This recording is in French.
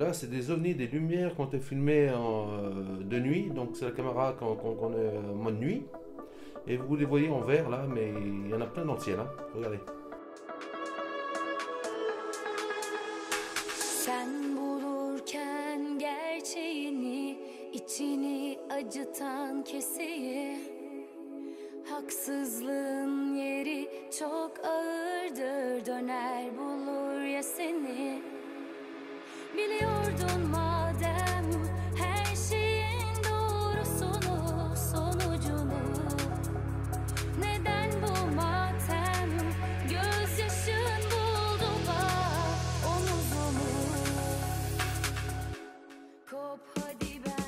Là, c'est des ovnis, des lumières qui ont été filmées en, euh, de nuit. Donc, c'est la caméra qu'on qu'on est en mode nuit. Et vous les voyez en vert là, mais il y en a plein dans le ciel. hein. Regardez. melody back.